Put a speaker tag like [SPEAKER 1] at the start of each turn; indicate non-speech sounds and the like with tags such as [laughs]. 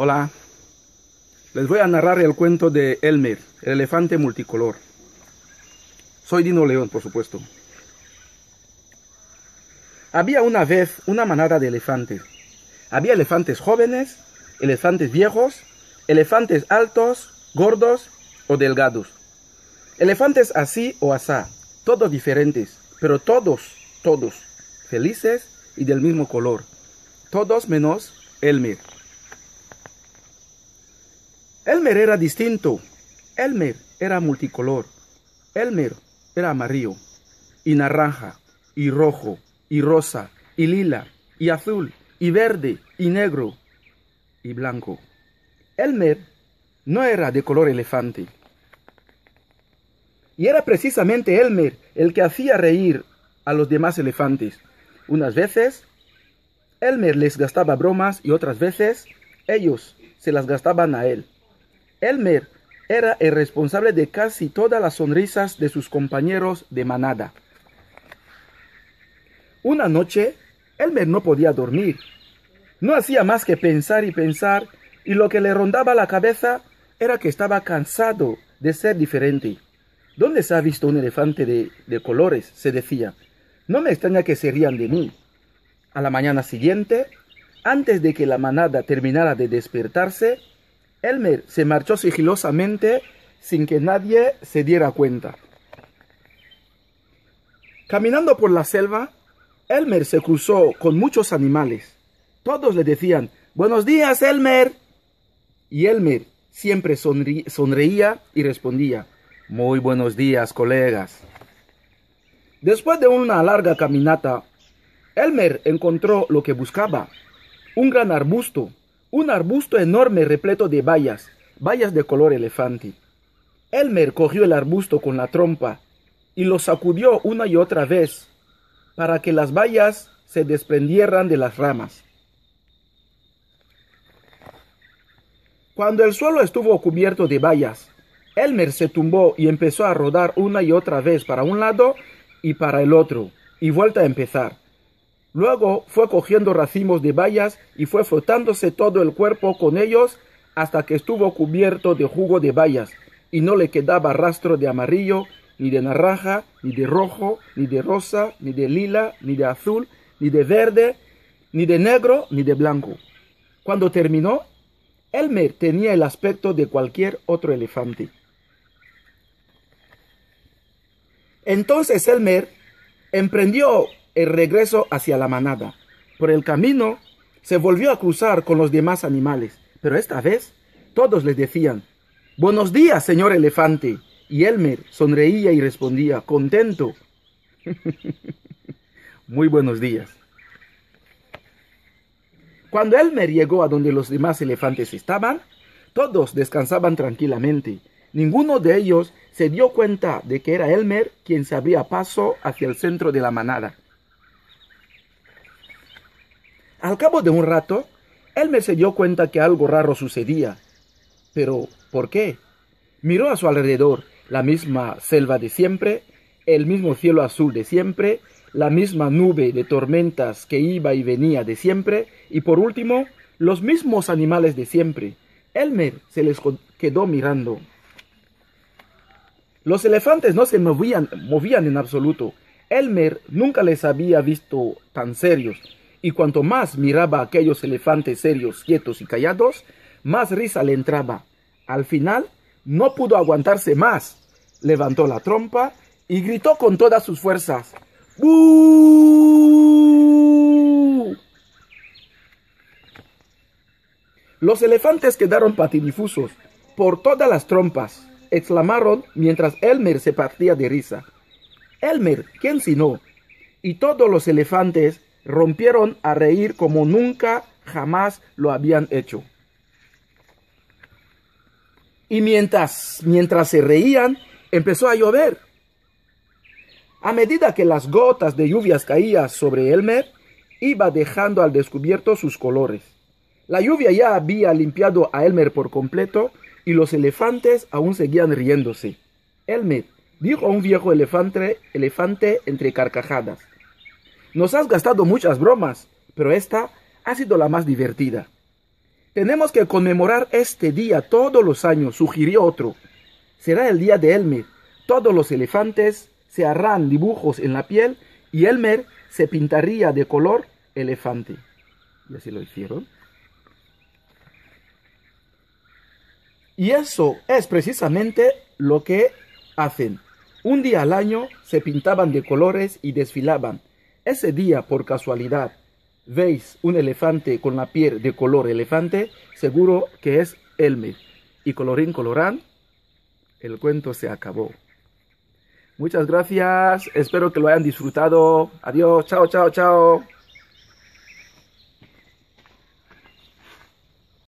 [SPEAKER 1] Hola, les voy a narrar el cuento de Elmer, el elefante multicolor. Soy Dino León, por supuesto. Había una vez una manada de elefantes. Había elefantes jóvenes, elefantes viejos, elefantes altos, gordos o delgados. Elefantes así o asá, todos diferentes, pero todos, todos, felices y del mismo color. Todos menos Elmer. Elmer era distinto. Elmer era multicolor. Elmer era amarillo, y naranja, y rojo, y rosa, y lila, y azul, y verde, y negro, y blanco. Elmer no era de color elefante. Y era precisamente Elmer el que hacía reír a los demás elefantes. Unas veces, Elmer les gastaba bromas y otras veces, ellos se las gastaban a él. Elmer era el responsable de casi todas las sonrisas de sus compañeros de manada. Una noche, Elmer no podía dormir. No hacía más que pensar y pensar, y lo que le rondaba la cabeza era que estaba cansado de ser diferente. ¿Dónde se ha visto un elefante de, de colores? se decía. No me extraña que se rían de mí. A la mañana siguiente, antes de que la manada terminara de despertarse, Elmer se marchó sigilosamente sin que nadie se diera cuenta. Caminando por la selva, Elmer se cruzó con muchos animales. Todos le decían, Buenos días, Elmer. Y Elmer siempre sonreía y respondía, Muy buenos días, colegas. Después de una larga caminata, Elmer encontró lo que buscaba, un gran arbusto un arbusto enorme repleto de bayas, bayas de color elefante. Elmer cogió el arbusto con la trompa y lo sacudió una y otra vez para que las bayas se desprendieran de las ramas. Cuando el suelo estuvo cubierto de bayas, Elmer se tumbó y empezó a rodar una y otra vez para un lado y para el otro, y vuelta a empezar. Luego fue cogiendo racimos de bayas y fue frotándose todo el cuerpo con ellos hasta que estuvo cubierto de jugo de bayas y no le quedaba rastro de amarillo, ni de naranja, ni de rojo, ni de rosa, ni de lila, ni de azul, ni de verde, ni de negro, ni de blanco. Cuando terminó, Elmer tenía el aspecto de cualquier otro elefante. Entonces Elmer emprendió el regreso hacia la manada. Por el camino se volvió a cruzar con los demás animales, pero esta vez todos les decían, Buenos días, señor elefante. Y Elmer sonreía y respondía, contento. [laughs] Muy buenos días. Cuando Elmer llegó a donde los demás elefantes estaban, todos descansaban tranquilamente. Ninguno de ellos se dio cuenta de que era Elmer quien se abría paso hacia el centro de la manada. Al cabo de un rato, Elmer se dio cuenta que algo raro sucedía. Pero, ¿por qué? Miró a su alrededor, la misma selva de siempre, el mismo cielo azul de siempre, la misma nube de tormentas que iba y venía de siempre, y por último, los mismos animales de siempre. Elmer se les quedó mirando. Los elefantes no se movían, movían en absoluto. Elmer nunca les había visto tan serios y cuanto más miraba a aquellos elefantes serios, quietos y callados, más risa le entraba. Al final, no pudo aguantarse más. Levantó la trompa y gritó con todas sus fuerzas. ¡Bú! Los elefantes quedaron patidifusos por todas las trompas, exclamaron mientras Elmer se partía de risa. Elmer, ¿quién si no? Y todos los elefantes rompieron a reír como nunca jamás lo habían hecho. Y mientras, mientras se reían, empezó a llover. A medida que las gotas de lluvias caían sobre Elmer, iba dejando al descubierto sus colores. La lluvia ya había limpiado a Elmer por completo y los elefantes aún seguían riéndose. Elmer, dijo a un viejo elefante, elefante entre carcajadas, nos has gastado muchas bromas, pero esta ha sido la más divertida. Tenemos que conmemorar este día todos los años, sugirió otro. Será el día de Elmer. Todos los elefantes se harán dibujos en la piel y Elmer se pintaría de color elefante. Y así lo hicieron. Y eso es precisamente lo que hacen. Un día al año se pintaban de colores y desfilaban. Ese día, por casualidad, veis un elefante con la piel de color elefante, seguro que es Elmer. Y colorín colorán, el cuento se acabó. Muchas gracias, espero que lo hayan disfrutado. Adiós, chao, chao, chao.